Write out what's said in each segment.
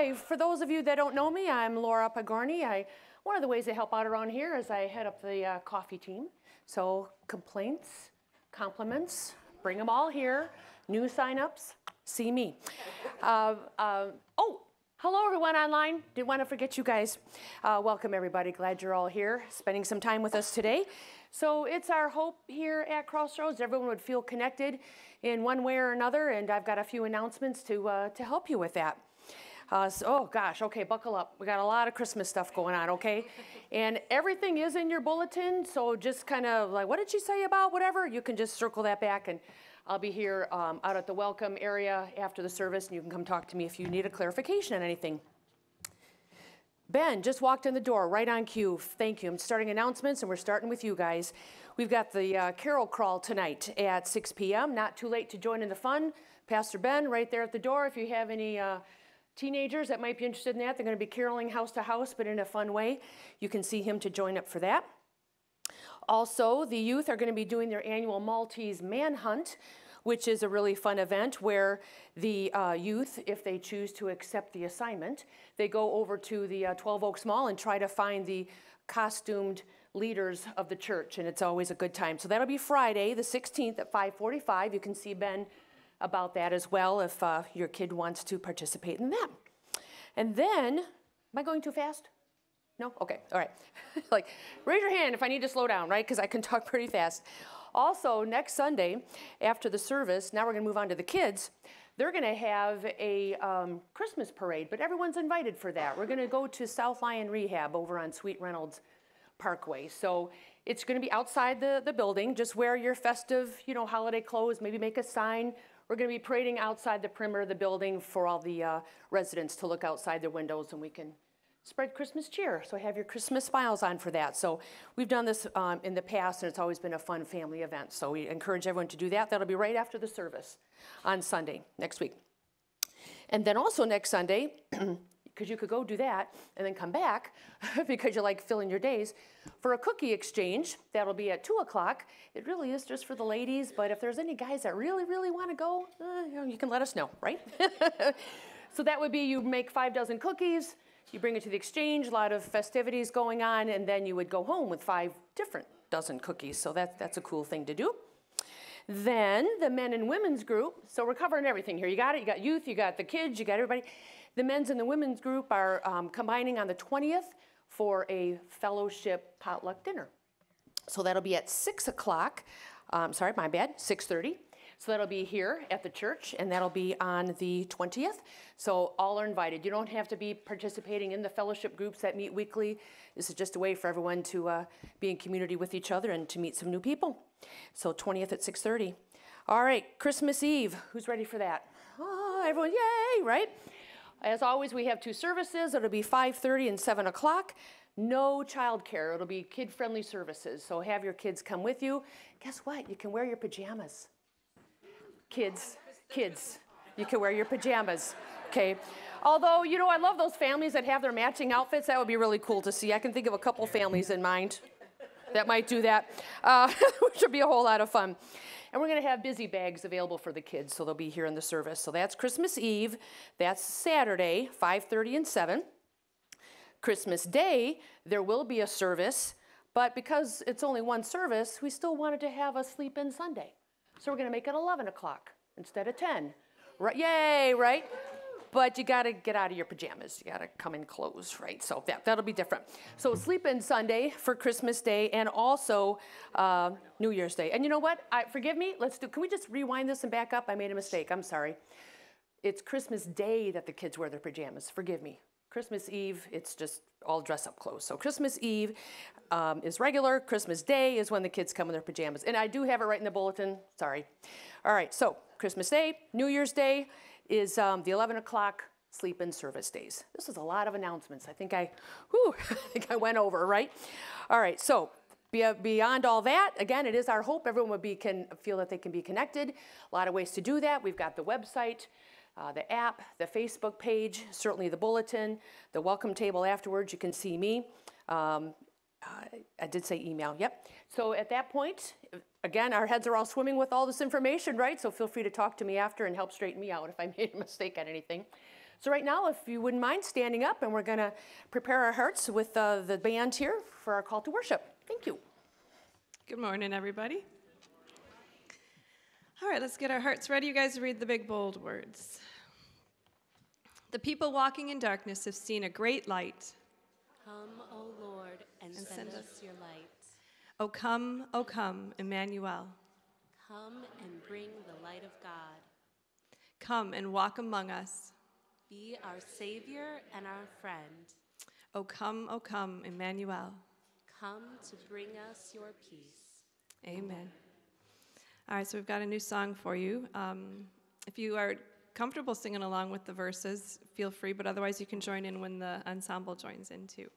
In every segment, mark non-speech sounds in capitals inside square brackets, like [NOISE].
Hi, for those of you that don't know me, I'm Laura Pagorni. I, one of the ways I help out around here is I head up the uh, coffee team. So complaints, compliments, bring them all here. New signups, see me. Uh, uh, oh, hello everyone online. Didn't want to forget you guys. Uh, welcome everybody. Glad you're all here, spending some time with us today. So it's our hope here at Crossroads everyone would feel connected in one way or another, and I've got a few announcements to, uh, to help you with that. Uh, so, oh gosh, okay, buckle up. We got a lot of Christmas stuff going on, okay? [LAUGHS] And everything is in your bulletin, so just kind of like, what did she say about whatever? You can just circle that back, and I'll be here um, out at the welcome area after the service, and you can come talk to me if you need a clarification on anything. Ben just walked in the door right on cue. Thank you. I'm starting announcements and we're starting with you guys. We've got the uh, carol crawl tonight at 6 p.m. Not too late to join in the fun. Pastor Ben right there at the door. If you have any uh, teenagers that might be interested in that, they're going to be caroling house to house, but in a fun way. You can see him to join up for that. Also, the youth are going to be doing their annual Maltese Manhunt, which is a really fun event where the uh, youth, if they choose to accept the assignment, they go over to the uh, 12 Oaks Mall and try to find the costumed leaders of the church, and it's always a good time. So that'll be Friday, the 16th at 5:45. You can see Ben about that as well if uh, your kid wants to participate in that. And then, am I going too fast? No? Okay, all right. [LAUGHS] like, raise your hand if I need to slow down, right? Because I can [LAUGHS] talk pretty fast. Also, next Sunday, after the service, now we're going to move on to the kids. They're going to have a um, Christmas parade, but everyone's invited for that. We're going to go to South Lyon Rehab over on Sweet Reynolds Parkway. So it's going to be outside the, the building. Just wear your festive, you know, holiday clothes, maybe make a sign. We're going to be parading outside the perimeter of the building for all the uh, residents to look outside their windows and we can spread Christmas cheer. So have your Christmas smiles on for that. So we've done this um, in the past, and it's always been a fun family event. So we encourage everyone to do that. That'll be right after the service on Sunday next week. And then also next Sunday, [CLEARS THROAT] because you could go do that and then come back [LAUGHS] because you like filling your days for a cookie exchange. That'll be at 2 o'clock. It really is just for the ladies, but if there's any guys that really, really want to go, uh, you, know, you can let us know, right? [LAUGHS] so that would be you make five dozen cookies, you bring it to the exchange, a lot of festivities going on, and then you would go home with five different dozen cookies. So that, that's a cool thing to do. Then the men and women's group, so we're covering everything here. You got it, you got youth, you got the kids, you got everybody. The men's and the women's group are um, combining on the 20th for a fellowship potluck dinner. So that'll be at 6 o'clock. Um, sorry, my bad, 6.30. So that'll be here at the church, and that'll be on the 20th. So all are invited. You don't have to be participating in the fellowship groups that meet weekly. This is just a way for everyone to uh, be in community with each other and to meet some new people. So 20th at 6.30. All right, Christmas Eve. Who's ready for that? Oh, everyone, yay, right? As always, we have two services. It'll be 5.30 and 7 o'clock. No childcare. It'll be kid-friendly services. So have your kids come with you. Guess what? You can wear your pajamas kids, kids. You can wear your pajamas, okay? Although, you know, I love those families that have their matching outfits. That would be really cool to see. I can think of a couple families in mind that might do that, uh, [LAUGHS] which would be a whole lot of fun. And we're going to have busy bags available for the kids, so they'll be here in the service. So that's Christmas Eve. That's Saturday, 5:30 and 7. Christmas Day, there will be a service, but because it's only one service, we still wanted to have a sleep-in Sunday. So we're going to make it 11 o'clock instead of 10. Right, yay, right? But you got to get out of your pajamas. You got to come in clothes, right? So that, that'll be different. So sleep in Sunday for Christmas Day and also uh, New Year's Day. And you know what? I, forgive me. Let's do. Can we just rewind this and back up? I made a mistake. I'm sorry. It's Christmas Day that the kids wear their pajamas. Forgive me. Christmas Eve, it's just all dress up clothes. So Christmas Eve um, is regular. Christmas Day is when the kids come in their pajamas. And I do have it right in the bulletin. Sorry. All right, so Christmas Day, New Year's Day is um, the 11 o'clock sleep-in service days. This is a lot of announcements. I think I, whew, [LAUGHS] I think I went over, right? All right, so beyond all that, again, it is our hope everyone would be can feel that they can be connected. A lot of ways to do that. We've got the website uh, the app, the Facebook page, certainly the bulletin, the welcome table afterwards. You can see me. Um, uh, I did say email, yep. So at that point, again, our heads are all swimming with all this information, right? So feel free to talk to me after and help straighten me out if I [LAUGHS] made a mistake on anything. So right now, if you wouldn't mind standing up, and we're going to prepare our hearts with uh, the band here for our call to worship. Thank you. Good morning, everybody. All right, let's get our hearts ready. You guys read the big bold words. The people walking in darkness have seen a great light. Come, O Lord, and, And send, send us your light. O come, O come, Emmanuel. Come and bring the light of God. Come and walk among us. Be our Savior and our friend. O come, O come, Emmanuel. Come to bring us your peace. Amen. All right, so we've got a new song for you. Um, if you are comfortable singing along with the verses, feel free, but otherwise you can join in when the ensemble joins in too.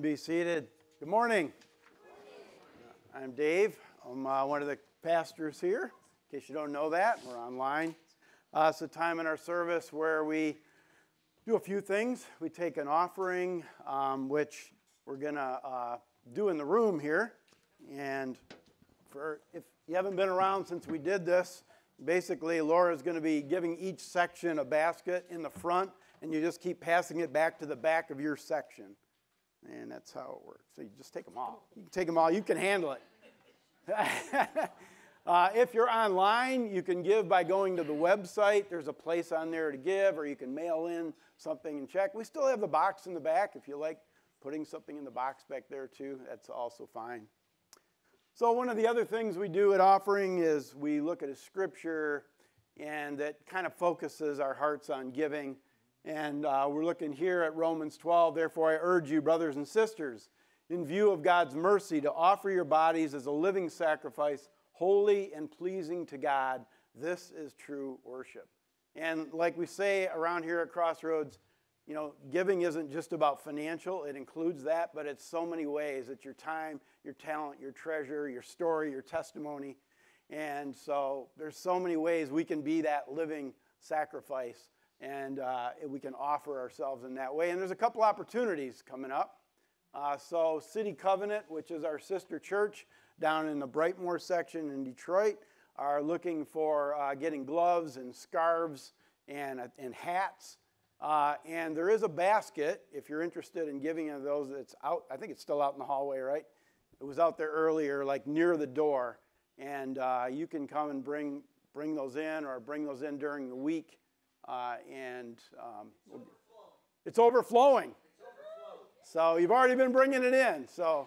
Can be seated. Good morning. I'm Dave. I'm uh, one of the pastors here. In case you don't know that, we're online. Uh, it's a time in our service where we do a few things. We take an offering, um, which we're going to uh, do in the room here. And for if you haven't been around since we did this, basically Laura's going to be giving each section a basket in the front, and you just keep passing it back to the back of your section. And that's how it works. So you just take them all. You can take them all. You can handle it. [LAUGHS] Uh, if you're online, you can give by going to the website. There's a place on there to give, or you can mail in something and check. We still have the box in the back if you like putting something in the box back there too. That's also fine. So, one of the other things we do at offering is we look at a scripture and that kind of focuses our hearts on giving. And uh, we're looking here at Romans 12. Therefore, I urge you, brothers and sisters, in view of God's mercy, to offer your bodies as a living sacrifice, holy and pleasing to God. This is true worship. And like we say around here at Crossroads, you know, giving isn't just about financial, it includes that, but it's so many ways. It's your time, your talent, your treasure, your story, your testimony. And so there's so many ways we can be that living sacrifice and uh, we can offer ourselves in that way. And there's a couple opportunities coming up. Uh, so, City Covenant, which is our sister church down in the Brightmoor section in Detroit, are looking for uh, getting gloves and scarves and, uh, and hats. Uh, and there is a basket if you're interested in giving of those. It's out. I think it's still out in the hallway, right? It was out there earlier, like near the door, and uh, you can come and bring bring those in or bring those in during the week. Uh, and um, it's overflowing. So you've already been bringing it in. So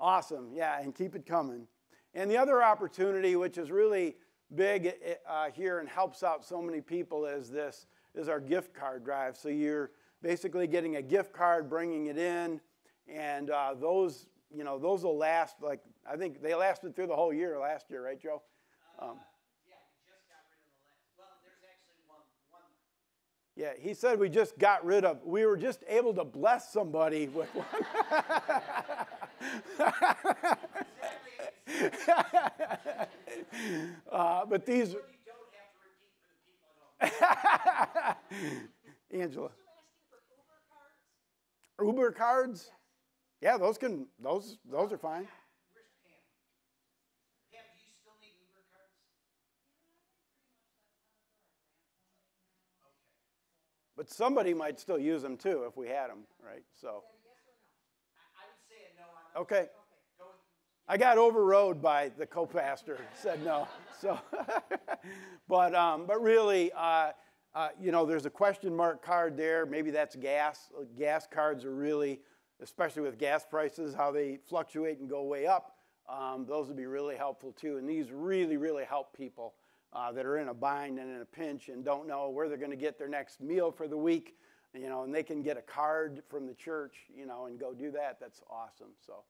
awesome, yeah, and keep it coming. And the other opportunity, which is really big uh, here and helps out so many people, is this is our gift card drive. So you're basically getting a gift card, bringing it in, and uh, those, you know, those will last. Like I think they lasted through the whole year last year, right, Joe? Um, yeah, he said we just got rid of, we were just able to bless somebody with one. [LAUGHS] uh, but these. [LAUGHS] Angela. Uber cards? Yeah, those can those those are fine. But somebody might still use them too if we had them, right? So. Okay. I got overrode by the co-pastor. Said no. [LAUGHS] So, [LAUGHS] but um, but really, uh, uh, you know, there's a question mark card there. Maybe that's gas. Gas cards are really, especially with gas prices, how they fluctuate and go way up. Um, those would be really helpful too. And these really, really help people uh, that are in a bind and in a pinch and don't know where they're going to get their next meal for the week. You know, and they can get a card from the church, you know, and go do that. That's awesome. So,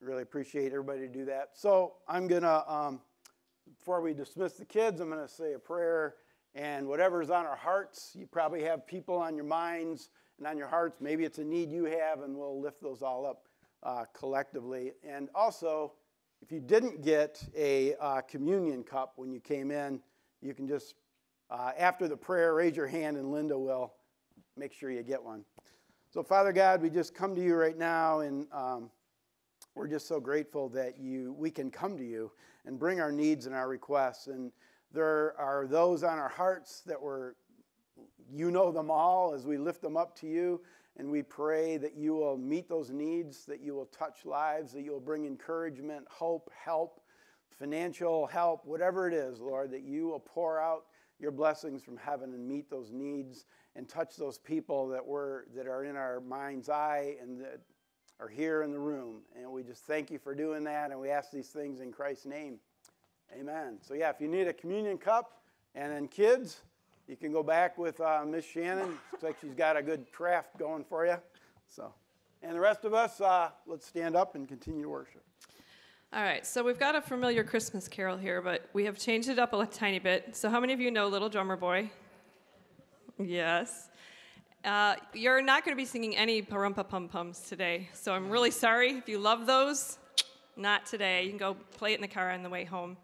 really appreciate everybody to do that. So, I'm going to, um, before we dismiss the kids, I'm going to say a prayer and whatever's on our hearts, you probably have people on your minds and on your hearts. Maybe it's a need you have, and we'll lift those all up uh, collectively. And also, if you didn't get a uh, communion cup when you came in, you can just, uh, after the prayer, raise your hand, and Linda will make sure you get one. So, Father God, we just come to you right now, and um, we're just so grateful that you we can come to you and bring our needs and our requests. And there are those on our hearts that were, you know them all as we lift them up to you. And we pray that you will meet those needs, that you will touch lives, that you will bring encouragement, hope, help, financial help, whatever it is, Lord, that you will pour out your blessings from heaven and meet those needs and touch those people that were that are in our mind's eye and that are here in the room. And we just thank you for doing that and we ask these things in Christ's name. Amen. So, yeah, if you need a communion cup, and then kids, you can go back with uh, Miss Shannon. Looks like she's got a good craft going for you. So, and the rest of us, uh, let's stand up and continue to worship. All right, so we've got a familiar Christmas carol here, but we have changed it up a tiny bit. So, how many of you know Little Drummer Boy? Yes. Uh, you're not going to be singing any Parumpa Pum Pums today, so I'm really sorry. If you love those, not today. You can go play it in the car on the way home.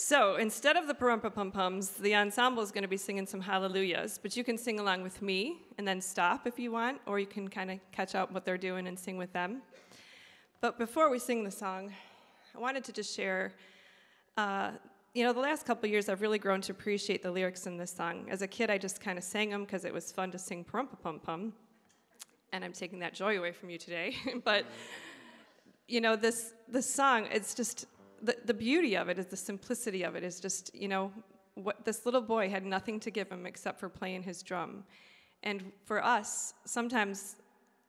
So instead of the Parumpa Pum Pums, the ensemble is going to be singing some hallelujahs, but you can sing along with me and then stop if you want, or you can kind of catch up what they're doing and sing with them. But before we sing the song, I wanted to just share. Uh, you know, the last couple years, I've really grown to appreciate the lyrics in this song. As a kid, I just kind of sang them because it was fun to sing Parumpa Pum Pum, and I'm taking that joy away from you today. [LAUGHS] but you know, this this song, it's just the, the beauty of it is the simplicity of it is just, you know, what this little boy had nothing to give him except for playing his drum. And for us, sometimes,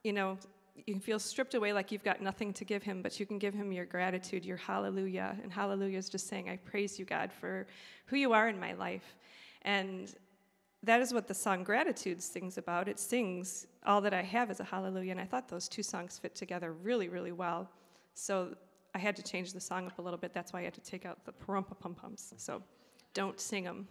you know, you feel stripped away like you've got nothing to give him, but you can give him your gratitude, your hallelujah. And hallelujah is just saying, I praise you, God, for who you are in my life. And that is what the song Gratitude sings about. It sings, All that I have is a hallelujah. And I thought those two songs fit together really, really well. So I had to change the song up a little bit. That's why I had to take out the parumpa pum pums. So don't sing them.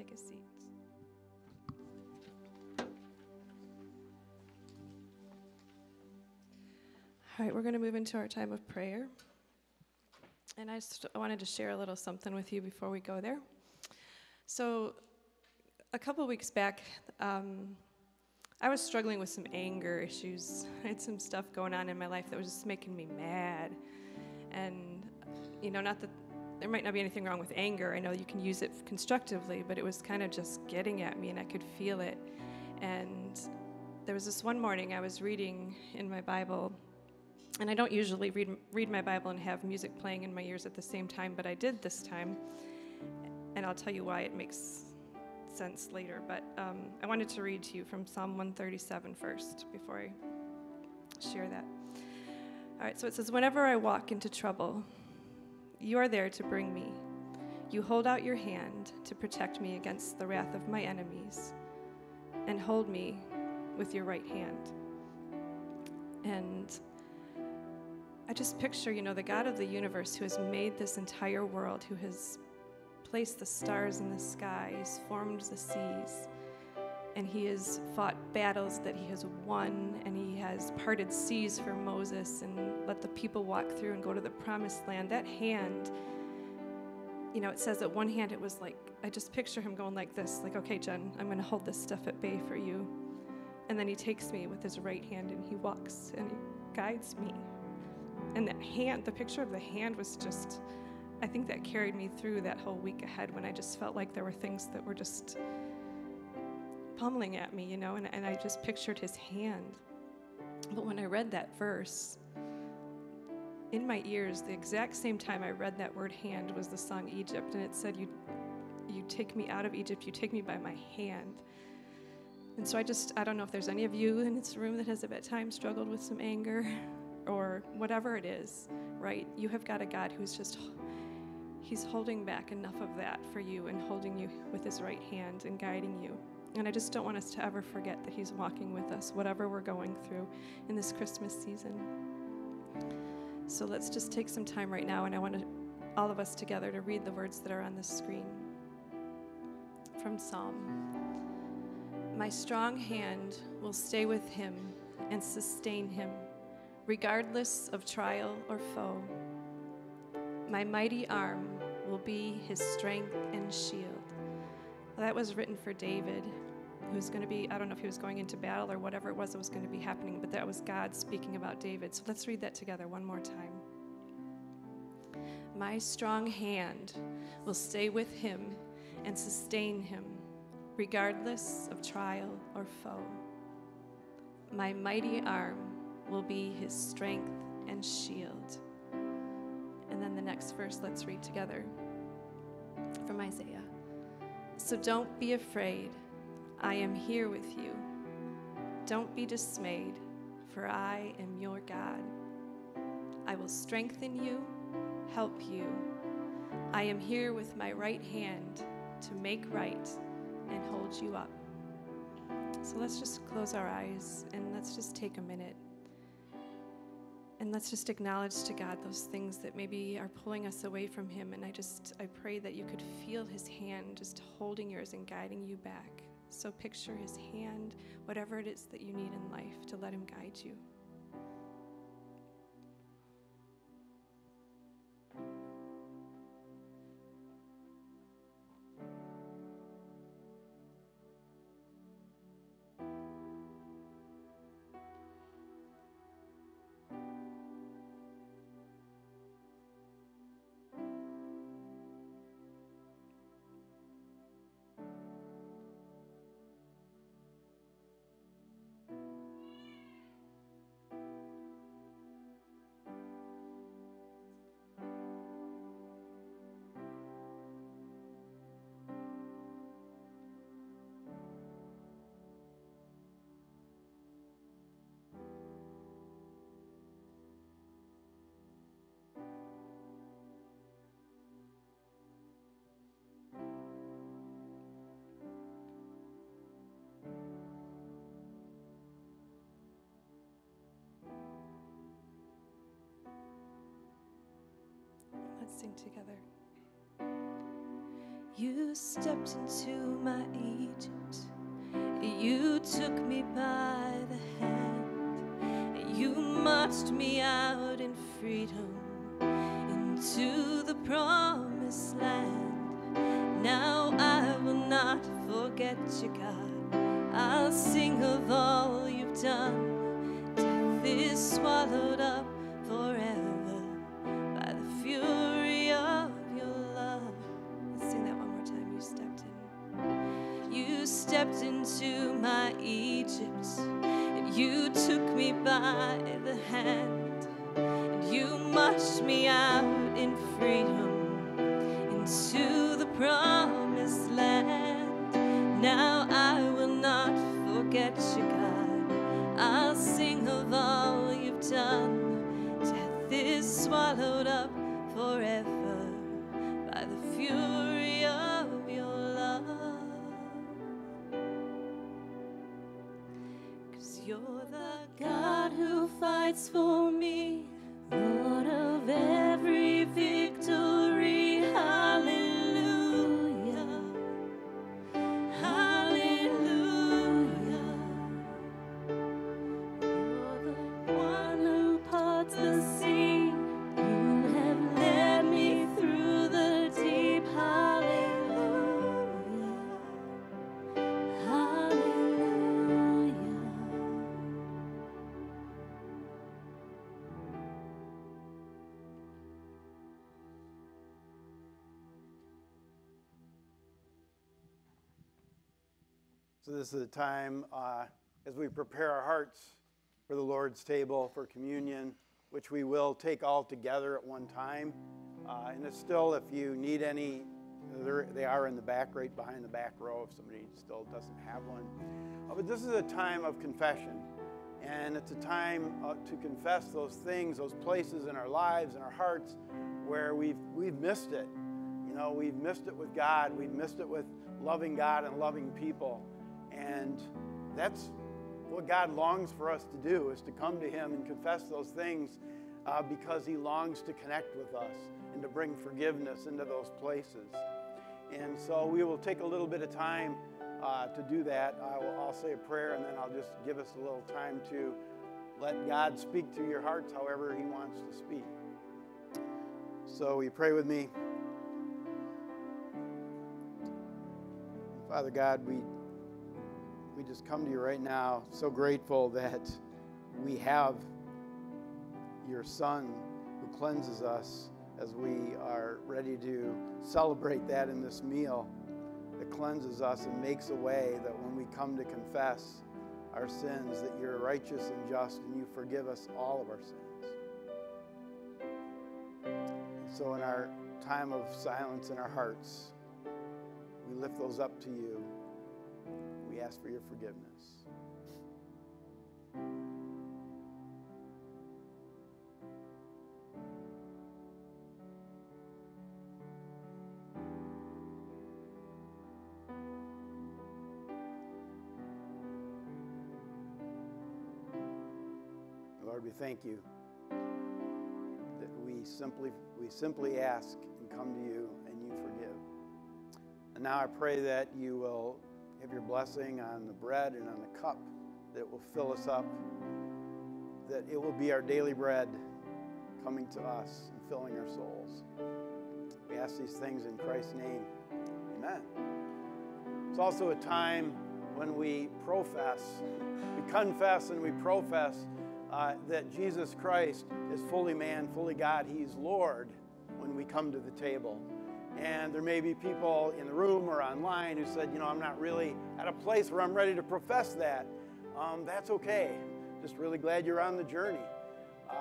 Take a seat. All right, we're going to move into our time of prayer. And I just wanted to share a little something with you before we go there. So, a couple weeks back, um, I was struggling with some anger issues. I had some stuff going on in my life that was just making me mad. And, you know, not that there might not be anything wrong with anger. I know you can use it constructively, but it was kind of just getting at me and I could feel it. And there was this one morning I was reading in my Bible, and I don't usually read, read my Bible and have music playing in my ears at the same time, but I did this time. And I'll tell you why it makes sense later, but um, I wanted to read to you from Psalm 137 first before I share that. All right, so it says, Whenever I walk into trouble, you are there to bring me. You hold out your hand to protect me against the wrath of my enemies and hold me with your right hand. And I just picture, you know, the God of the universe who has made this entire world, who has placed the stars in the sky, he's formed the seas, and he has fought battles that he has won, and he has parted seas for Moses and let the people walk through and go to the promised land. That hand, you know, it says that one hand it was like, I just picture him going like this, like, okay, Jen, I'm going to hold this stuff at bay for you. And then he takes me with his right hand and he walks and he guides me. And that hand, the picture of the hand was just, I think that carried me through that whole week ahead when I just felt like there were things that were just pummeling at me, you know, and, and I just pictured his hand. But when I read that verse, in my ears, the exact same time I read that word hand was the song Egypt, and it said, You, you take me out of Egypt, you take me by my hand. And so I just, I don't know if there's any of you in this room that has at times struggled with some anger [LAUGHS] or whatever it is, right? You have got a God who's just, he's holding back enough of that for you and holding you with his right hand and guiding you. And I just don't want us to ever forget that he's walking with us, whatever we're going through in this Christmas season. So let's just take some time right now, and I want to, all of us together to read the words that are on the screen from Psalm. My strong hand will stay with him and sustain him, regardless of trial or foe. My mighty arm will be his strength and shield. That was written for David, who's going to be, I don't know if he was going into battle or whatever it was that was going to be happening, but that was God speaking about David. So let's read that together one more time. My strong hand will stay with him and sustain him, regardless of trial or foe. My mighty arm will be his strength and shield. And then the next verse, let's read together from Isaiah. So don't be afraid, I am here with you. Don't be dismayed, for I am your God. I will strengthen you, help you. I am here with my right hand to make right and hold you up. So let's just close our eyes and let's just take a minute. And let's just acknowledge to God those things that maybe are pulling us away from Him. And I just, I pray that you could feel His hand just holding yours and guiding you back. So picture His hand, whatever it is that you need in life, to let Him guide you. Sing together. You stepped into my Egypt. You took me by the hand. You marched me out in freedom into the promised land. Now I will not forget you, God. I'll sing of all you've done. Death is swallowed up by the hand, this is a time uh, as we prepare our hearts for the Lord's table, for communion, which we will take all together at one time. Uh, and it's still, if you need any, they're- in the back, right behind the back row, if somebody still doesn't have one. Uh, but this is a time of confession. And it's a time uh, to confess those things, those places in our lives and our hearts where we've, we've missed it. You know, we've missed it with God, we've missed it with loving God and loving people. And that's what God longs for us to do is to come to Him and confess those things uh, because He longs to connect with us and to bring forgiveness into those places. And so we will take a little bit of time uh, to do that. I will, I'll say a prayer and then I'll just give us a little time to let God speak to your hearts however He wants to speak. So, you pray with me? Father God, we we just come to you right now, so grateful that we have your Son who cleanses us as we are ready to celebrate that in this meal that cleanses us and makes a way that when we come to confess our sins, that you're righteous and just and you forgive us all of our sins. So, in our time of silence in our hearts, we lift those up to you. Ask for your forgiveness. Lord, we thank you that we simply we simply ask and come to you and you forgive. And now I pray that you will have your blessing on the bread and on the cup that will fill us up, that it will be our daily bread coming to us and filling our souls. We ask these things in Christ's name. Amen. It's also a time when we profess, we confess and we profess uh, that Jesus Christ is fully man, fully God. He's Lord when we come to the table. And there may be people in the room or online who said, you know, I'm not really at a place where I'm ready to profess that. Um, that's okay. Just really glad you're on the journey. Uh,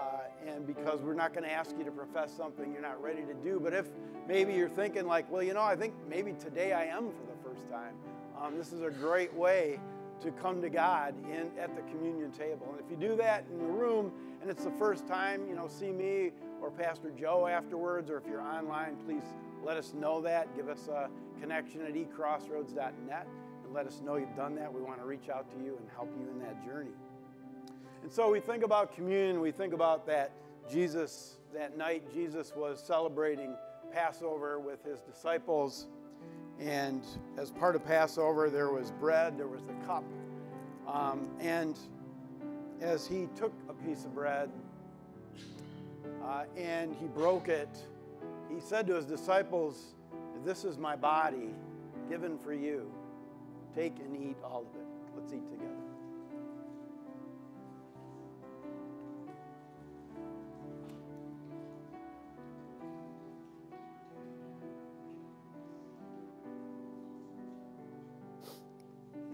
and because we're not going to ask you to profess something you're not ready to do. But if maybe you're thinking, like, well, you know, I think maybe today I am for the first time, um, this is a great way to come to God in, at the communion table. And if you do that in the room and it's the first time, you know, see me or Pastor Joe afterwards, or if you're online, please let us know that. Give us a connection at ecrossroads.net and let us know you've done that. We want to reach out to you and help you in that journey. And so we think about communion, we think about that Jesus, that night, Jesus was celebrating Passover with his disciples. And as part of Passover, there was bread, there was the cup. Um, and as he took a piece of bread uh, and he broke it, he said to his disciples, This is my body given for you. Take and eat all of it. Let's eat together.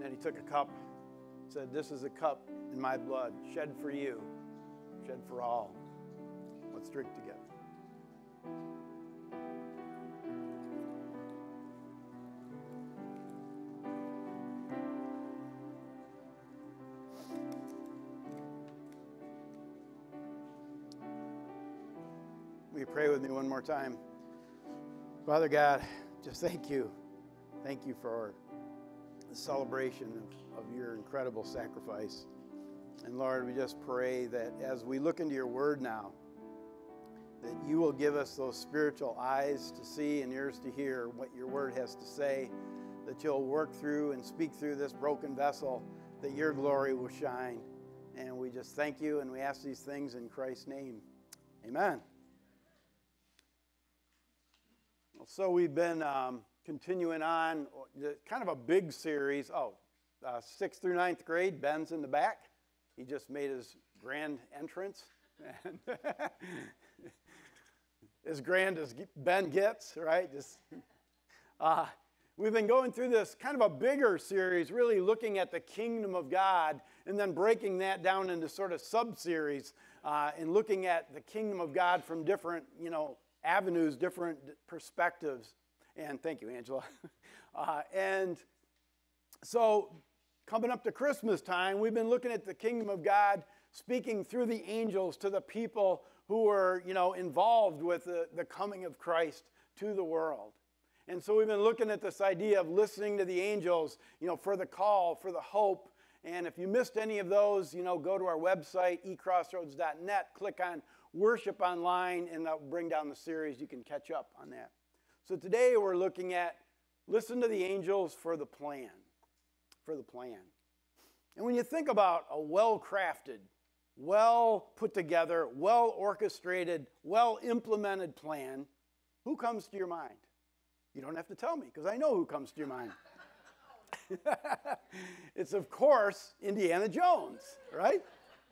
Then he took a cup, said, This is a cup in my blood, shed for you, shed for all. Let's drink together. Pray with me one more time? Father God, just thank you. Thank you for the celebration of, of your incredible sacrifice. And Lord, we just pray that as we look into your word now, that you will give us those spiritual eyes to see and ears to hear what your word has to say, that you'll work through and speak through this broken vessel, that your glory will shine. And we just thank you and we ask these things in Christ's name. Amen. So we've been um, continuing on kind of a big series. Oh, uh, sixth through ninth grade. Ben's in the back. He just made his grand entrance. [LAUGHS] as grand as Ben gets, right? Just, [LAUGHS] uh, we've been going through this kind of a bigger series, really looking at the kingdom of God, and then breaking that down into sort of sub-series, uh, and looking at the kingdom of God from different, you know, avenues, different perspectives. And thank you, Angela. [LAUGHS] Uh, and so, coming up to Christmas time, we've been looking at the kingdom of God, speaking through the angels to the people who were, you know, involved with the, the coming of Christ to the world. And so we've been looking at this idea of listening to the angels, you know, for the call, for the hope. And if you missed any of those, you know, go to our website, ecrossroads.net, click on worship online, and that'll bring down the series. You can catch up on that. So today we're looking at listen to the angels for the plan. For the plan. And when you think about a well crafted, well put together, well orchestrated, well implemented plan, who comes to your mind? You don't have to tell me because I know who comes to your mind. [LAUGHS] it's, of course, Indiana Jones, right?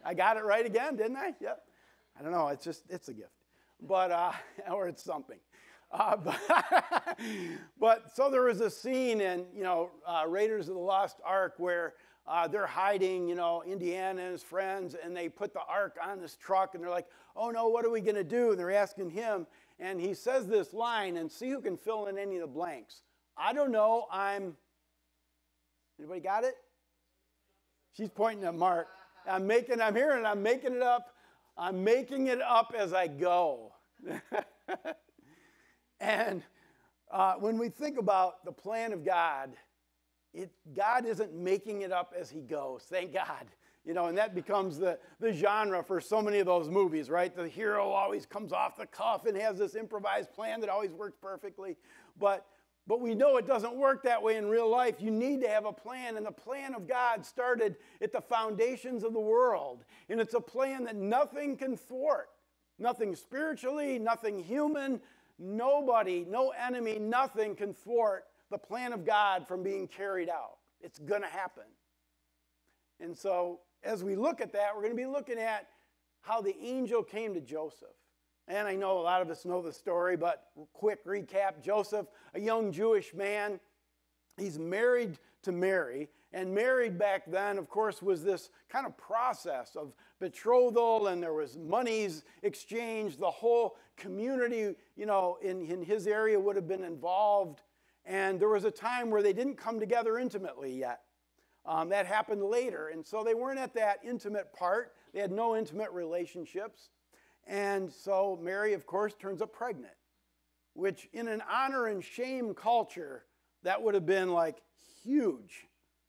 I got it right again, didn't I? Yep. I don't know. It's just, it's a gift. But, uh, [LAUGHS] or it's something. Uh, [LAUGHS] but, but, so there was a scene in, you know, uh, Raiders of the Lost Ark where uh, they're hiding, you know, Indiana and his friends, and they put the ark on this truck, and they're like, oh no, what are we going to do? And they're asking him, and he says this line, and see who can fill in any of the blanks. I don't know, I'm, anybody got it? She's pointing at Mark. I'm making, I'm hearing, I'm making it up. I'm making it up as I go. [LAUGHS] and uh, when we think about the plan of God, it, God isn't making it up as he goes. Thank God. You know, and that becomes the, the genre for so many of those movies, right? The hero always comes off the cuff and has this improvised plan that always works perfectly. But, but we know it doesn't work that way in real life. You need to have a plan, and the plan of God started at the foundations of the world. And it's a plan that nothing can thwart. Nothing spiritually, nothing human, nobody, no enemy, nothing can thwart the plan of God from being carried out. It's going to happen. And so, as we look at that, we're going to be looking at how the angel came to Joseph. And I know a lot of us know the story, but quick recap Joseph, a young Jewish man, he's married to Mary. And married back then, of course, was this kind of process of betrothal, and there was monies exchanged. The whole community, you know, in, in his area would have been involved and there was a time where they didn't come together intimately yet. Um, that happened later. And so they weren't at that intimate part. They had no intimate relationships. And so Mary, of course, turns up pregnant, which in an honor and shame culture, that would have been like huge,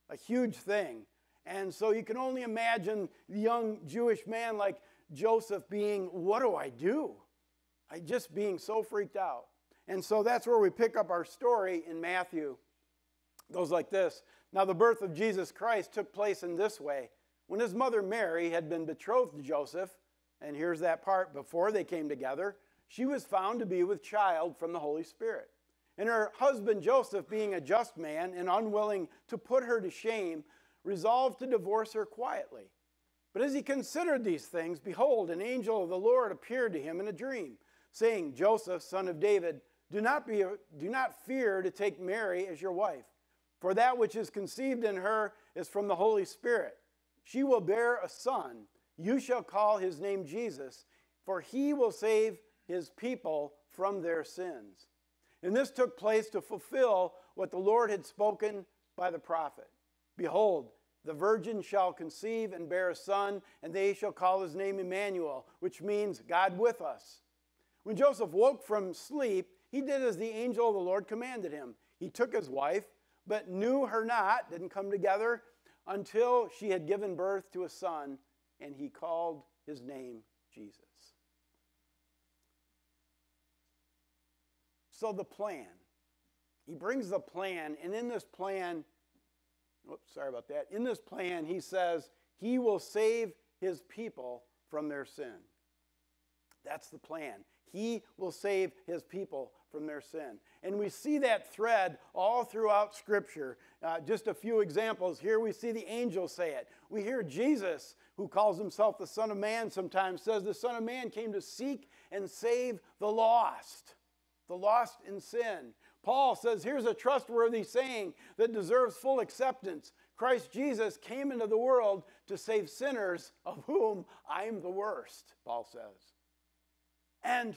a huge thing. And so you can only imagine the young Jewish man like Joseph being, What do I do? I just being so freaked out. And so that's where we pick up our story in Matthew. It goes like this Now, the birth of Jesus Christ took place in this way. When his mother Mary had been betrothed to Joseph, and here's that part before they came together, she was found to be with child from the Holy Spirit. And her husband Joseph, being a just man and unwilling to put her to shame, resolved to divorce her quietly. But as he considered these things, behold, an angel of the Lord appeared to him in a dream, saying, Joseph, son of David, do not, be, do not fear to take Mary as your wife, for that which is conceived in her is from the Holy Spirit. She will bear a son. You shall call his name Jesus, for he will save his people from their sins. And this took place to fulfill what the Lord had spoken by the prophet Behold, the virgin shall conceive and bear a son, and they shall call his name Emmanuel, which means God with us. When Joseph woke from sleep, he did as the angel of the Lord commanded him. He took his wife, but knew her not, didn't come together until she had given birth to a son, and he called his name Jesus. So, the plan. He brings the plan, and in this plan, oops, sorry about that. In this plan, he says he will save his people from their sin. That's the plan. He will save his people from their sin. And we see that thread all throughout Scripture. Uh, just a few examples. Here we see the angels say it. We hear Jesus, who calls himself the Son of Man sometimes, says the Son of Man came to seek and save the lost, the lost in sin. Paul says, here's a trustworthy saying that deserves full acceptance. Christ Jesus came into the world to save sinners, of whom I am the worst, Paul says. And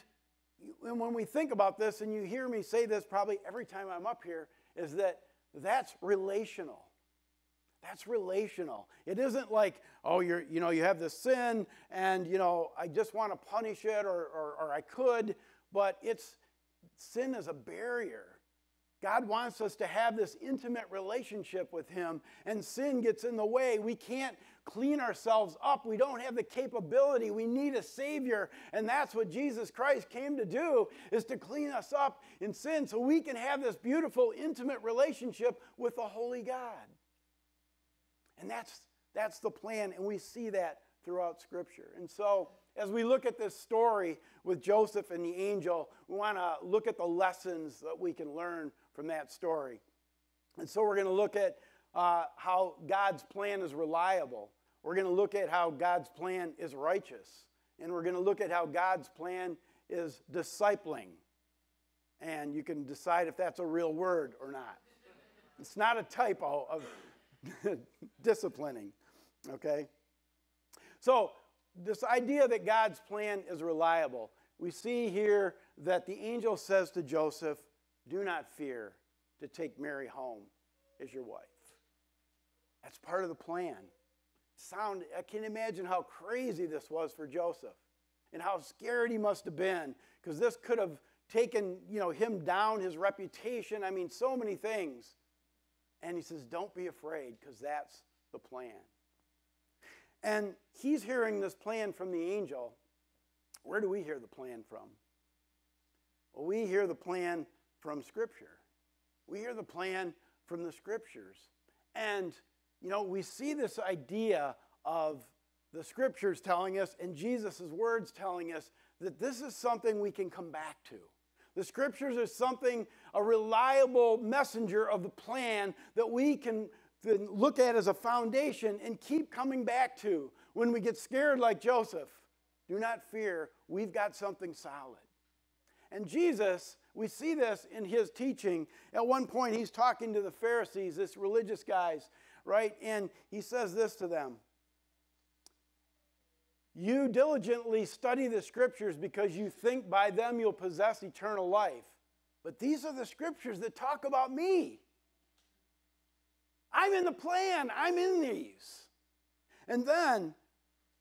when we think about this, and you hear me say this probably every time I'm up here, is that that's relational. That's relational. It isn't like, oh, you're, you know, you have this sin and, you know, I just want to punish it or, or, or I could, but it's, sin is a barrier. God wants us to have this intimate relationship with Him, and sin gets in the way. We can't clean ourselves up. We don't have the capability. We need a Savior, and that's what Jesus Christ came to do, is to clean us up in sin so we can have this beautiful, intimate relationship with the Holy God. And that's, that's the plan, and we see that throughout Scripture. And so, as we look at this story with Joseph and the angel, we want to look at the lessons that we can learn from that story. And so we're going to look at uh, how God's plan is reliable. We're going to look at how God's plan is righteous. And we're going to look at how God's plan is discipling. And you can decide if that's a real word or not. It's not a typo of [LAUGHS] disciplining, okay? So, this idea that God's plan is reliable, we see here that the angel says to Joseph, do not fear to take Mary home as your wife. That's part of the plan. Sound, I can imagine how crazy this was for Joseph and how scared he must have been because this could have taken you know, him down, his reputation. I mean, so many things. And he says, Don't be afraid because that's the plan. And he's hearing this plan from the angel. Where do we hear the plan from? Well, we hear the plan from Scripture. We hear the plan from the Scriptures. And, you know, we see this idea of the Scriptures telling us and Jesus' words telling us that this is something we can come back to. The Scriptures are something, a reliable messenger of the plan that we can look at as a foundation and keep coming back to when we get scared like Joseph. Do not fear, we've got something solid. And Jesus we see this in his teaching. At one point, he's talking to the Pharisees, this religious guys, right? And he says this to them You diligently study the scriptures because you think by them you'll possess eternal life. But these are the scriptures that talk about me. I'm in the plan, I'm in these. And then,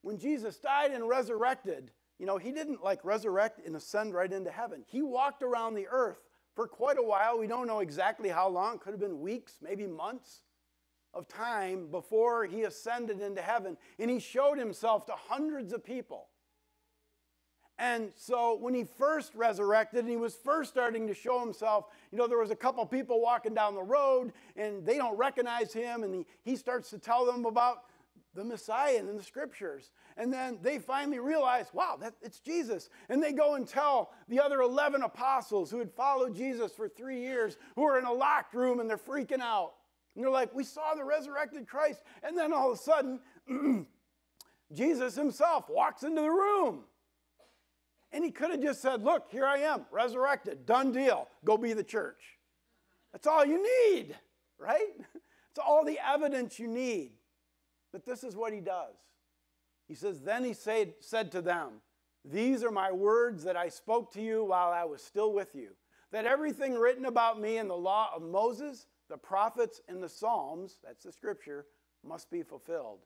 when Jesus died and resurrected, you know, he didn't like resurrect and ascend right into heaven. He walked around the earth for quite a while. We don't know exactly how long, could have been weeks, maybe months of time before he ascended into heaven. And he showed himself to hundreds of people. And so when he first resurrected and he was first starting to show himself, you know, there was a couple people walking down the road and they don't recognize him. And he, he starts to tell them about the Messiah and the scriptures. And then they finally realize, wow, that, it's Jesus. And they go and tell the other 11 apostles who had followed Jesus for three years, who are in a locked room and they're freaking out. And they're like, we saw the resurrected Christ. And then all of a sudden, [CLEARS THROAT] Jesus himself walks into the room. And he could have just said, Look, here I am, resurrected, done deal, go be the church. That's all you need, right? [LAUGHS] It's all the evidence you need. But this is what he does. He says, Then he said, said to them, These are my words that I spoke to you while I was still with you, that everything written about me in the law of Moses, the prophets, and the Psalms, that's the scripture, must be fulfilled.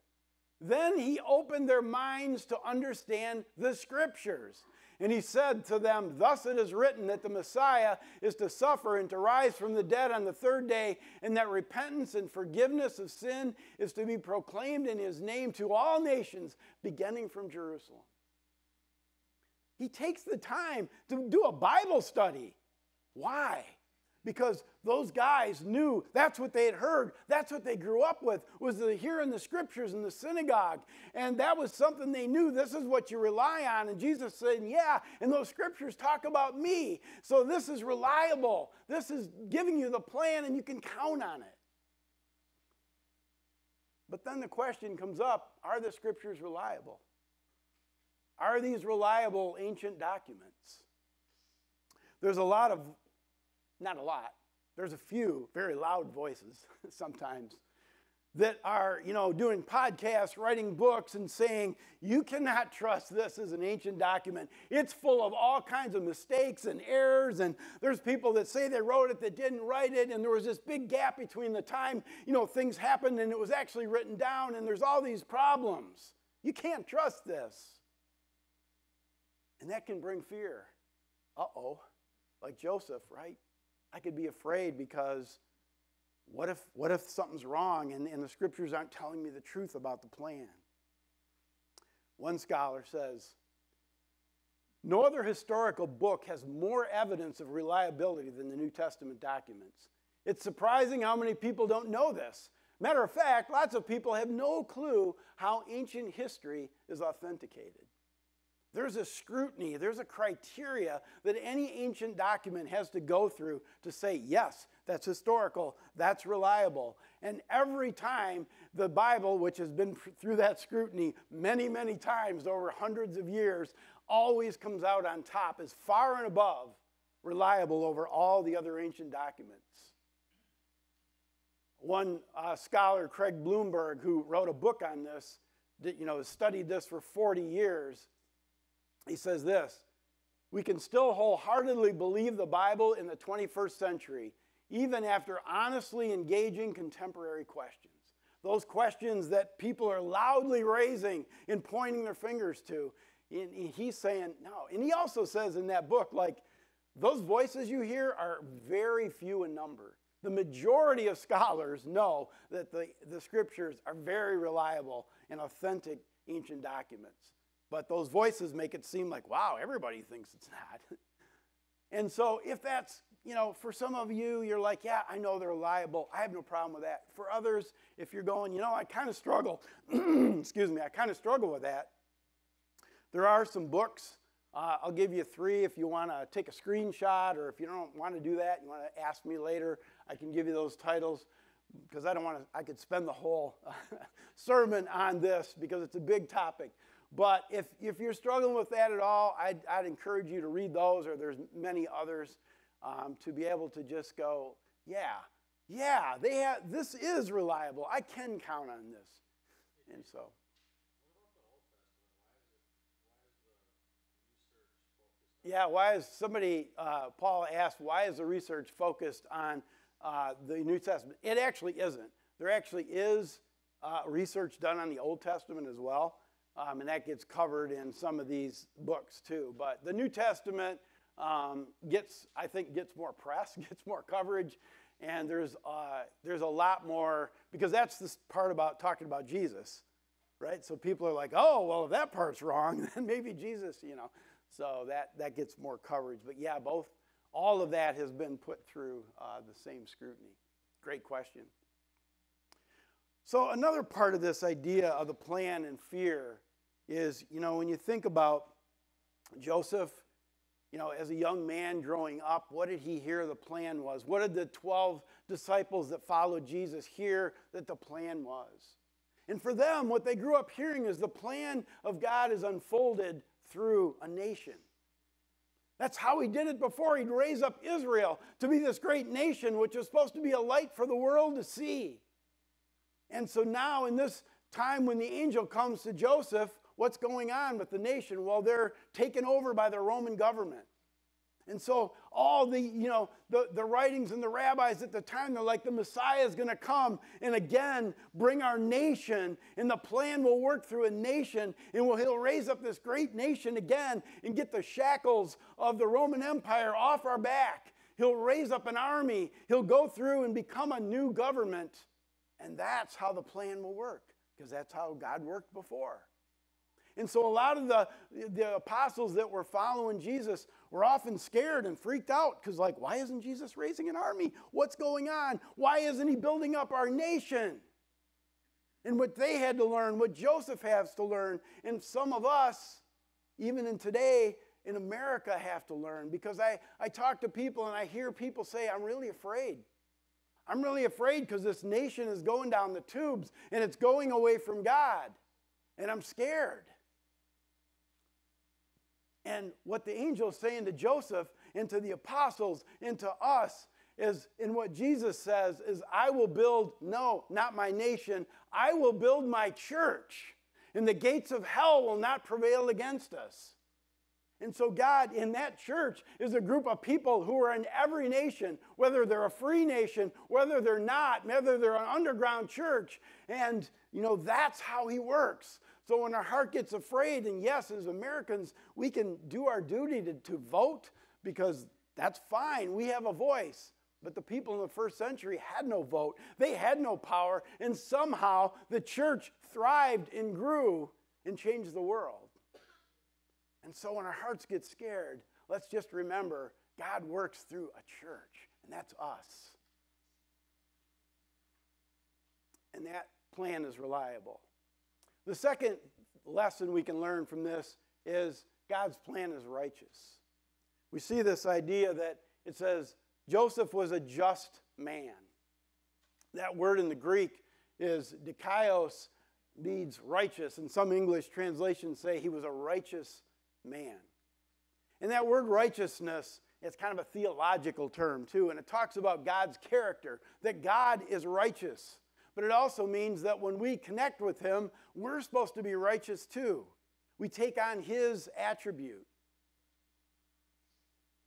Then he opened their minds to understand the scriptures. And he said to them, Thus it is written that the Messiah is to suffer and to rise from the dead on the third day, and that repentance and forgiveness of sin is to be proclaimed in his name to all nations, beginning from Jerusalem. He takes the time to do a Bible study. Why? Because those guys knew that's what they had heard that's what they grew up with was the hearing the scriptures in the synagogue. And that was something they knew this is what you rely on. And jesus said yeah and those scriptures talk about me. So this is reliable. This is giving you the plan and you can count on it. But then the question comes up are the scriptures reliable? Are these reliable ancient documents? There's a lot of not a lot, there's a few very loud voices [LAUGHS] sometimes that are, you know, doing podcasts, writing books, and saying, you cannot trust this as an ancient document. It's full of all kinds of mistakes and errors, and there's people that say they wrote it that didn't write it, and there was this big gap between the time, you know, things happened and it was actually written down, and there's all these problems. You can't trust this. And that can bring fear. Uh oh, like Joseph, right? I could be afraid because what if, what if something's wrong and, and the scriptures aren't telling me the truth about the plan? One scholar says, no other historical book has more evidence of reliability than the New Testament documents. It's surprising how many people don't know this. Matter of fact, lots of people have no clue how ancient history is authenticated. There's a scrutiny, there's a criteria that any ancient document has to go through to say, yes, that's historical, that's reliable. And every time the Bible, which has been through that scrutiny many, many times over hundreds of years, always comes out on top as far and above reliable over all the other ancient documents. One uh, scholar, Craig Blomberg, who wrote a book on this, you know, studied this for 40 years he says this We can still wholeheartedly believe the Bible in the 21st century, even after honestly engaging contemporary questions. Those questions that people are loudly raising and pointing their fingers to. And he's saying, no. And he also says in that book, like, those voices you hear are very few in number. The majority of scholars know that the, the scriptures are very reliable and authentic ancient documents. But those voices make it seem like, wow, everybody thinks it's not. [LAUGHS] and so if that's, you know, for some of you, you're like, yeah, I know they're liable. I have no problem with that. For others, if you're going, you know, I kind of struggle, [CLEARS THROAT] excuse me, I kind of struggle with that. There are some books. Uh, I'll give you three if you want to take a screenshot, or if you don't want to do that, you want to ask me later, I can give you those titles because I don't want to, I could spend the whole [LAUGHS] sermon on this because it's a big topic. But if, if you're struggling with that at all, I'd, I'd encourage you to read those, or there's many others, um, to be able to just go, yeah, yeah, they have, this is reliable. I can count on this. And so. Yeah, why is somebody, uh, Paul asked, why is the research focused on uh, the New Testament? It actually isn't. There actually is uh, research done on the Old Testament as well. Um, and that gets covered in some of these books too. But the New Testament um, gets, I think, gets more press, [LAUGHS] gets more coverage, and there's uh, there's a lot more because that's the part about talking about Jesus, right? So people are like, oh, well, if that part's wrong, [LAUGHS] then maybe Jesus, you know. So that that gets more coverage. But yeah, both all of that has been put through uh, the same scrutiny. Great question. So, another part of this idea of the plan and fear is, you know, when you think about Joseph, you know, as a young man growing up, what did he hear the plan was? What did the 12 disciples that followed Jesus hear that the plan was? And for them, what they grew up hearing is the plan of God is unfolded through a nation. That's how he did it before. He'd raise up Israel to be this great nation, which is supposed to be a light for the world to see. And so now, in this time when the angel comes to Joseph, what's going on with the nation? Well, they're taken over by the Roman government. And so all the, you know, the, the writings and the rabbis at the time, they're like, the Messiah is going to come and again bring our nation, and the plan will work through a nation, and will, he'll raise up this great nation again and get the shackles of the Roman Empire off our back. He'll raise up an army. He'll go through and become a new government. And that's how the plan will work, because that's how God worked before. And so a lot of the, the apostles that were following Jesus were often scared and freaked out because, like, why isn't Jesus raising an army? What's going on? Why isn't he building up our nation? And what they had to learn, what Joseph has to learn, and some of us, even in today in America, have to learn because I, I talk to people and I hear people say, I'm really afraid. I'm really afraid because this nation is going down the tubes and it's going away from God. And I'm scared. And what the angel is saying to Joseph and to the apostles and to us is, in what Jesus says, is, I will build, no, not my nation, I will build my church, and the gates of hell will not prevail against us. And so, God in that church is a group of people who are in every nation, whether they're a free nation, whether they're not, whether they're an underground church. And, you know, that's how He works. So when our heart gets afraid, and yes, as Americans, we can do our duty to, to vote because that's fine. We have a voice. But the people in the first century had no vote, they had no power, and somehow the church thrived and grew and changed the world. And so when our hearts get scared, let's just remember God works through a church, and that's us. And that plan is reliable. The second lesson we can learn from this is God's plan is righteous. We see this idea that it says Joseph was a just man. That word in the Greek is dikaios, means righteous, and some English translations say he was a righteous man. And that word righteousness is kind of a theological term too, and it talks about God's character, that God is righteous. But it also means that when we connect with Him, we're supposed to be righteous too. We take on His attribute.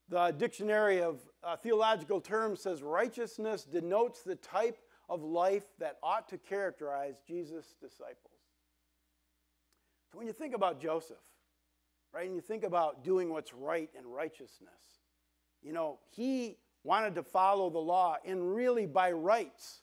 The dictionary of uh, theological terms says righteousness denotes the type of life that ought to characterize Jesus' disciples. So when you think about Joseph, right, and you think about doing what's right and righteousness, you know, he wanted to follow the law and really by rights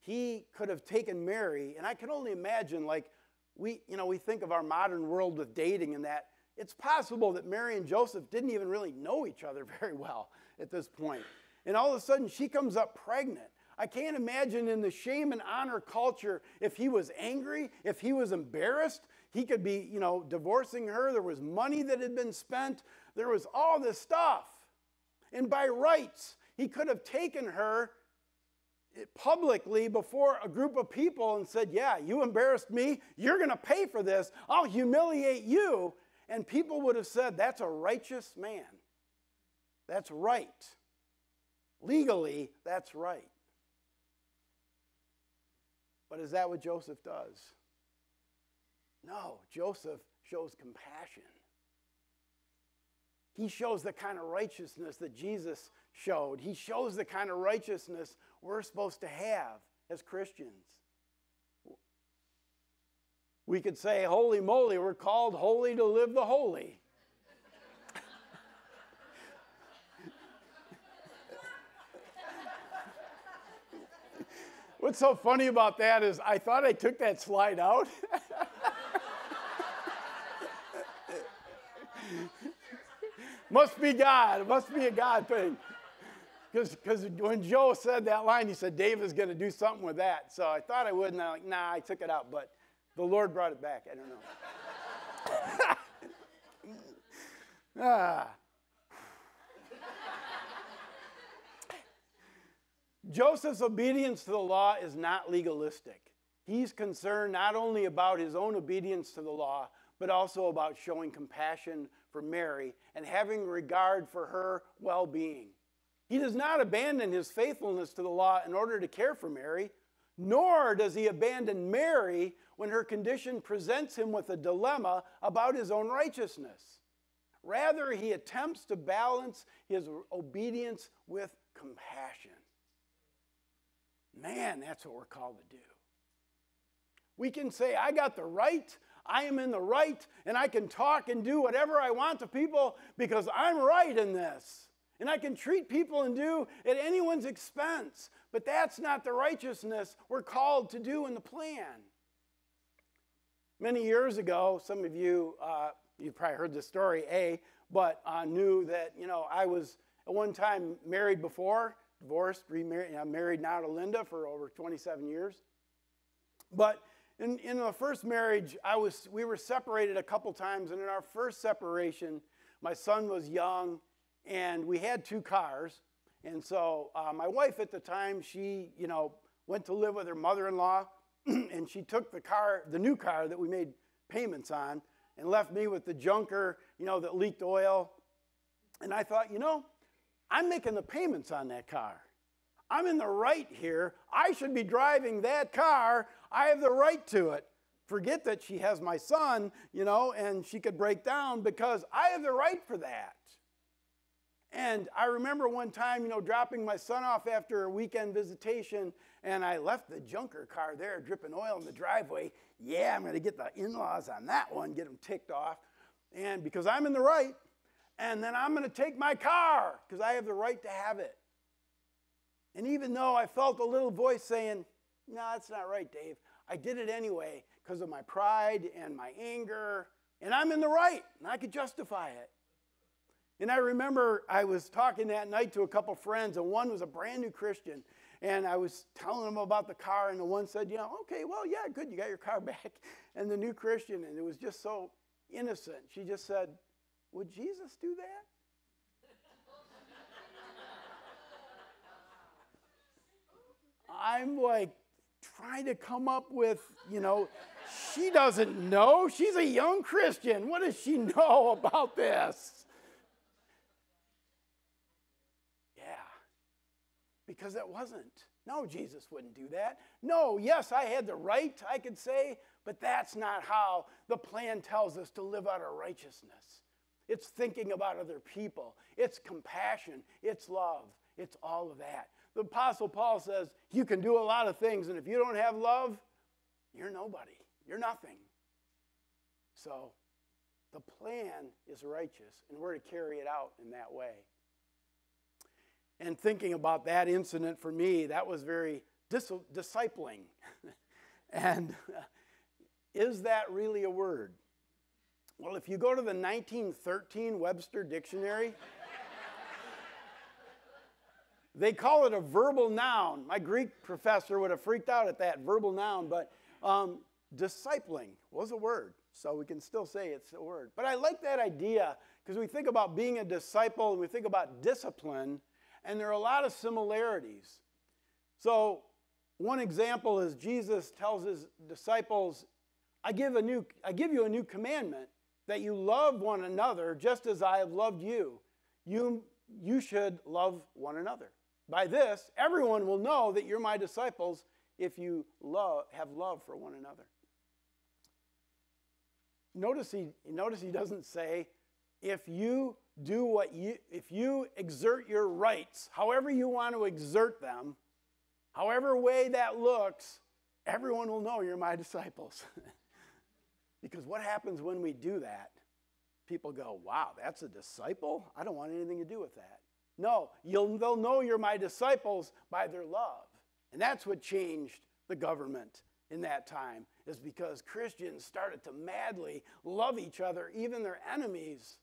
he could have taken Mary, and I can only imagine, like, we, you know, we think of our modern world with dating and that. It's possible that Mary and Joseph didn't even really know each other [LAUGHS] very well at this point. And all of a sudden, she comes up pregnant. I can't imagine in the shame and honor culture if he was angry, if he was embarrassed, he could be, you know, divorcing her. There was money that had been spent. There was all this stuff. And by rights, he could have taken her publicly before a group of people and said, Yeah, you embarrassed me. You're going to pay for this. I'll humiliate you. And people would have said, That's a righteous man. That's right. Legally, that's right. But is that what Joseph does? No, Joseph shows compassion. He shows the kind of righteousness that Jesus showed. He shows the kind of righteousness we're supposed to have as Christians. We could say, Holy moly, we're called holy to live the holy. [LAUGHS] What's so funny about that is I thought I took that slide out. [LAUGHS] Must be God. It must be a God thing. Because when Joe said that line, he said, Dave is going to do something with that. So I thought I would, and I'm like, nah, I took it out. But the Lord brought it back. I don't know. [LAUGHS] ah. Joseph's obedience to the law is not legalistic. He's concerned not only about his own obedience to the law, but also about showing compassion for Mary and having regard for her well being. He does not abandon his faithfulness to the law in order to care for Mary, nor does he abandon Mary when her condition presents him with a dilemma about his own righteousness. Rather, he attempts to balance his obedience with compassion. Man, that's what we're called to do. We can say, I got the right, I am in the right, and I can talk and do whatever I want to people because I'm right in this. And I can treat people and do at anyone's expense. But that's not the righteousness we're called to do in the plan. Many years ago, some of you, uh, you've probably heard this story, A, but uh, knew that, you know, I was at one time married before, divorced, remarried, I'm married now to Linda for over 27 years. But in, in the first marriage, I was, we were separated a couple times, and in our first separation, my son was young, and we had two cars. And so uh, my wife at the time, she, you know, went to live with her mother-in-law, [CLEARS THROAT] and she took the car, the new car that we made payments on, and left me with the junker, you know, that leaked oil. And I thought, you know, I'm making the payments on that car. I'm in the right here. I should be driving that car. I have the right to it. Forget that she has my son, you know, and she could break down because I have the right for that. And I remember one time, you know, dropping my son off after a weekend visitation, and I left the junker car there dripping oil in the driveway. Yeah, I'm going to get the in laws on that one, get them ticked off. And because I'm in the right, and then I'm going to take my car because I have the right to have it. And even though I felt a little voice saying, No, that's not right, Dave, I did it anyway because of my pride and my anger, and I'm in the right, and I could justify it. And I remember I was talking that night to a couple friends, and one was a brand new Christian. And I was telling them about the car, and the one said, You know, okay, well, yeah, good, you got your car [LAUGHS] back. And the new Christian, and it was just so innocent. She just said, Would Jesus do that? I'm like trying to come up with, you know, she doesn't know. She's a young Christian. What does she know about this? Yeah, because it wasn't. No, Jesus wouldn't do that. No, yes, I had the right, I could say, but that's not how the plan tells us to live out our righteousness. It's thinking about other people, it's compassion, it's love, it's all of that. The Apostle Paul says you can do a lot of things, and if you don't have love, you're nobody, you're nothing. So the plan is righteous, and we're to carry it out in that way. And thinking about that incident for me, that was very dis- discipling. [LAUGHS] and uh, is that really a word? Well, if you go to the 1913 Webster Dictionary, they call it a verbal noun. My Greek professor would have freaked out at that verbal noun, but um, discipling was a word, so we can still say it's a word. But I like that idea because we think about being a disciple and we think about discipline, and there are a lot of similarities. So, one example is Jesus tells his disciples, I give, a new, I give you a new commandment that you love one another just as I have loved you. You, you should love one another. By this, everyone will know that you're my disciples if you love, have love for one another. Notice he, notice he doesn't say, if you do what you, if you exert your rights, however you want to exert them, however way that looks, everyone will know you're my disciples. [LAUGHS] because what happens when we do that? People go, wow, that's a disciple? I don't want anything to do with that. No, you'll, they'll know you're my disciples by their love. And that's what changed the government in that time, is because Christians started to madly love each other, even their enemies,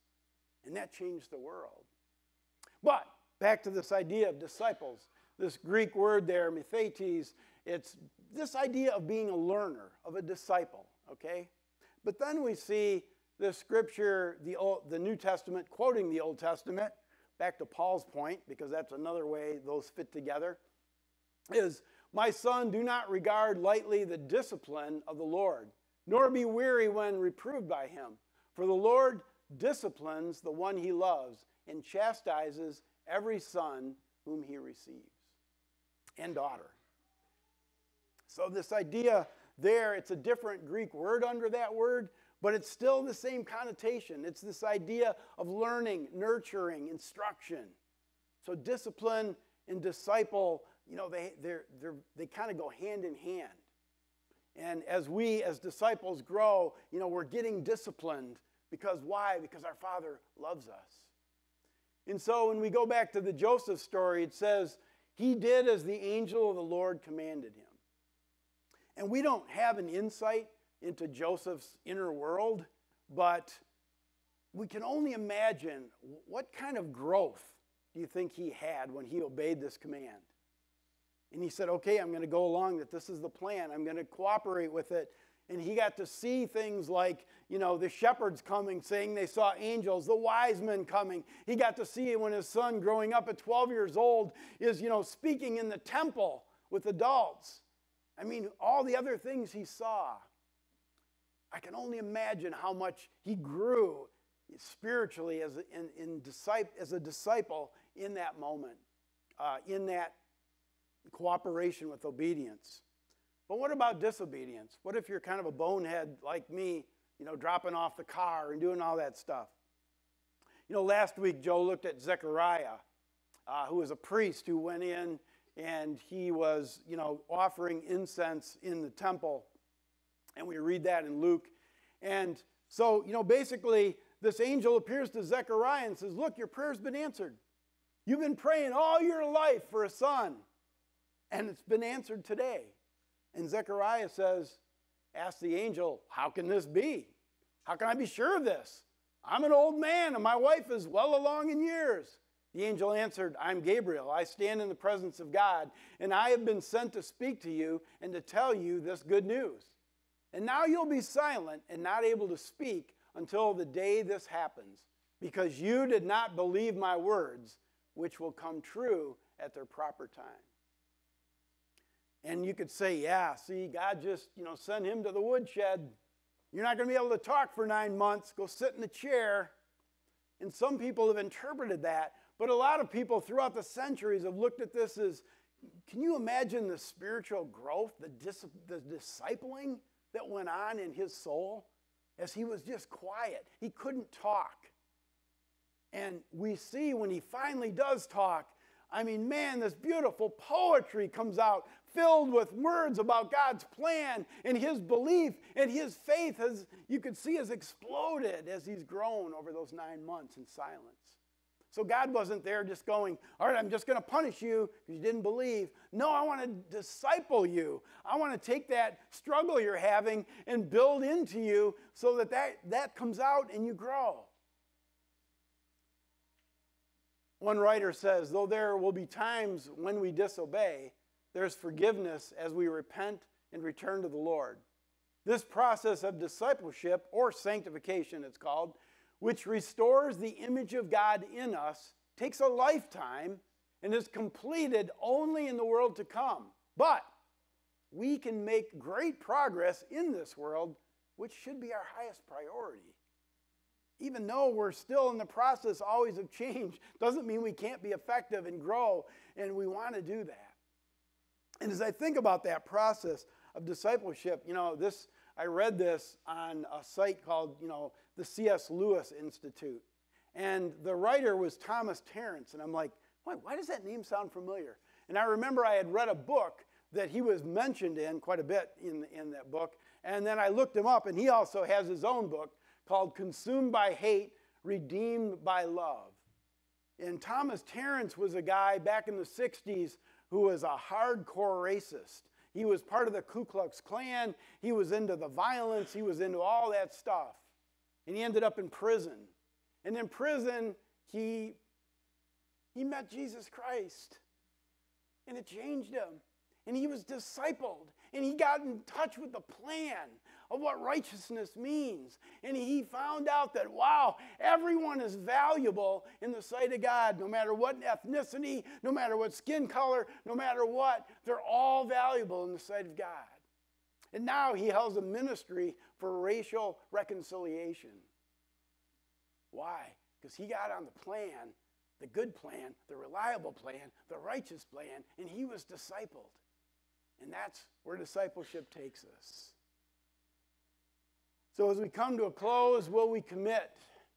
and that changed the world. But back to this idea of disciples, this Greek word there, mathetes, it's this idea of being a learner, of a disciple, okay? But then we see the scripture, the, Old, the New Testament, quoting the Old Testament, back to Paul's point, because that's another way those fit together, is My son, do not regard lightly the discipline of the Lord, nor be weary when reproved by him. For the Lord disciplines the one he loves and chastises every son whom he receives and daughter. So, this idea there, it's a different Greek word under that word, but it's still the same connotation. It's this idea of learning, nurturing, instruction. So discipline and disciple, you know, they, they're, they kind of go hand in hand. And as we, as disciples, grow, you know, we're getting disciplined because why? Because our Father loves us. And so when we go back to the Joseph story, it says, He did as the angel of the Lord commanded him. And we don't have an insight into Joseph's inner world, but we can only imagine what kind of growth do you think he had when he obeyed this command? And he said, Okay, I'm going to go along, that this is the plan. I'm going to cooperate with it. And he got to see things like, you know, the shepherds coming saying they saw angels, the wise men coming. He got to see when his son, growing up at 12 years old, is, you know, speaking in the temple with adults. I mean, all the other things he saw. I can only imagine how much he grew spiritually as a, in, in disciple, as a disciple in that moment, uh, in that cooperation with obedience. But what about disobedience? What if you're kind of a bonehead like me, you know, dropping off the car and doing all that stuff? You know, last week Joe looked at Zechariah, uh, who was a priest who went in and he was, you know, offering incense in the temple. And we read that in Luke. And so, you know, basically, this angel appears to Zechariah and says, Look, your prayer's been answered. You've been praying all your life for a son, and it's been answered today. And Zechariah says, Ask the angel, How can this be? How can I be sure of this? I'm an old man, and my wife is well along in years. The angel answered, I'm Gabriel. I stand in the presence of God, and I have been sent to speak to you and to tell you this good news. And now you'll be silent and not able to speak until the day this happens, because you did not believe my words, which will come true at their proper time. And you could say, yeah, see, God just, you know, send him to the woodshed. You're not going to be able to talk for nine months. Go sit in the chair. And some people have interpreted that. But a lot of people throughout the centuries have looked at this as can you imagine the spiritual growth, the, dis- the discipling that went on in his soul as he was just quiet? He couldn't talk. And we see when he finally does talk, I mean, man, this beautiful poetry comes out filled with words about God's plan and his belief and his faith, as you could see, has exploded as he's grown over those nine months in silence. So God wasn't there just going, All right, I'm just going to punish you because you didn't believe. No, I want to disciple you. I want to take that struggle you're having and build into you so that that, that comes out and you grow. One writer says, Though there will be times when we disobey, there's forgiveness as we repent and return to the Lord. This process of discipleship, or sanctification, it's called, which restores the image of God in us, takes a lifetime and is completed only in the world to come. But we can make great progress in this world, which should be our highest priority. Even though we're still in the process always of change, [LAUGHS] doesn't mean we can't be effective and grow, and we want to do that. And as I think about that process of discipleship, you know, this I read this on a site called, you know, the C.S. Lewis Institute. And the writer was Thomas Tarrants. And I'm like, why, why does that name sound familiar? And I remember I had read a book that he was mentioned in quite a bit in, in that book. And then I looked him up, and he also has his own book called Consumed by Hate, Redeemed by Love. And Thomas Tarrants was a guy back in the 60s who was a hardcore racist. He was part of the Ku Klux Klan. He was into the violence. He was into all that stuff. And he ended up in prison. And in prison, he, he met Jesus Christ. And it changed him. And he was discipled. And he got in touch with the plan of what righteousness means. And he found out that, wow, everyone is valuable in the sight of God, no matter what ethnicity, no matter what skin color, no matter what, they're all valuable in the sight of God. And now he has a ministry for racial reconciliation. Why? Because he got on the plan, the good plan, the reliable plan, the righteous plan, and he was discipled. And that's where discipleship takes us. So, as we come to a close, will we commit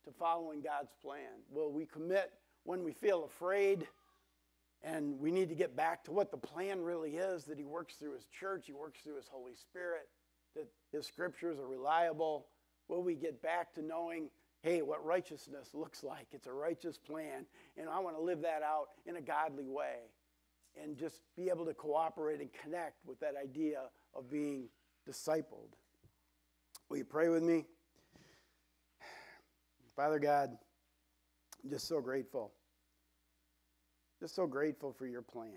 to following God's plan? Will we commit when we feel afraid and we need to get back to what the plan really is that He works through His church, He works through His Holy Spirit, that His scriptures are reliable? Will we get back to knowing, hey, what righteousness looks like? It's a righteous plan, and I want to live that out in a godly way and just be able to cooperate and connect with that idea of being discipled. Will you pray with me? [SIGHS] Father God, I'm just so grateful. Just so grateful for your plan.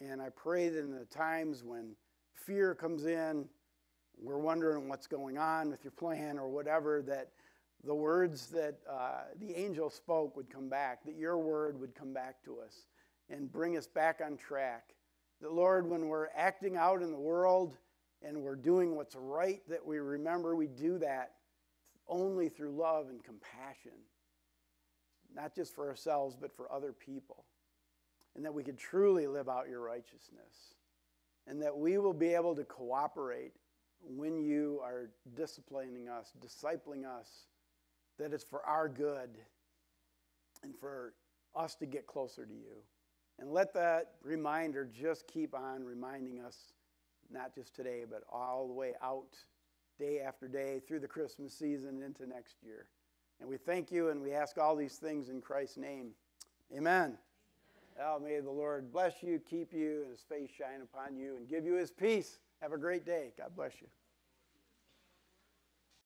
And I pray that in the times when fear comes in, we're wondering what's going on with your plan or whatever, that the words that uh, the angel spoke would come back, that your word would come back to us and bring us back on track. That, Lord, when we're acting out in the world and we're doing what's right, that we remember we do that only through love and compassion, not just for ourselves, but for other people. And that we could truly live out your righteousness. And that we will be able to cooperate when you are disciplining us, discipling us, that it's for our good and for us to get closer to you. And let that reminder just keep on reminding us, not just today, but all the way out, day after day, through the Christmas season into next year. And we thank you and we ask all these things in Christ's name. Amen. Oh, may the Lord bless you, keep you, and his face shine upon you, and give you his peace. Have a great day. God bless you.